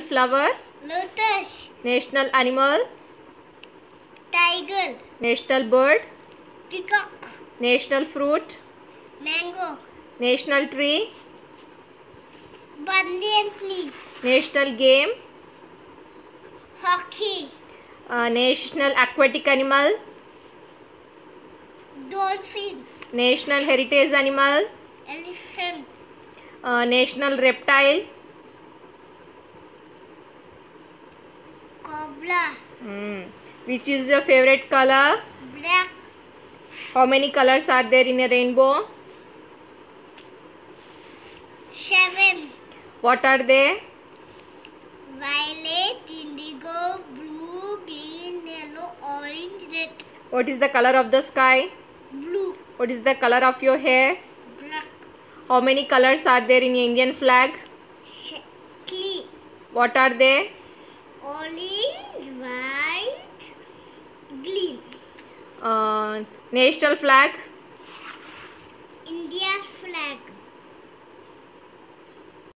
flower, lotus, national animal, tiger, national bird, peacock, national fruit, mango, national tree, banyan tree, national game, hockey, uh, national aquatic animal, dolphin, national heritage animal, elephant, uh, national reptile. Cobra, Hmm. Which is your favorite color? black, How many colors are there in a rainbow? seven, What are they? violet, indigo, blue, green, yellow, orange, red, What is the color of the sky? blue, What is the color of your hair? black, How many colors are there in the Indian flag? clay, What are they? Orange, white, green, Uh, national flag. India flag,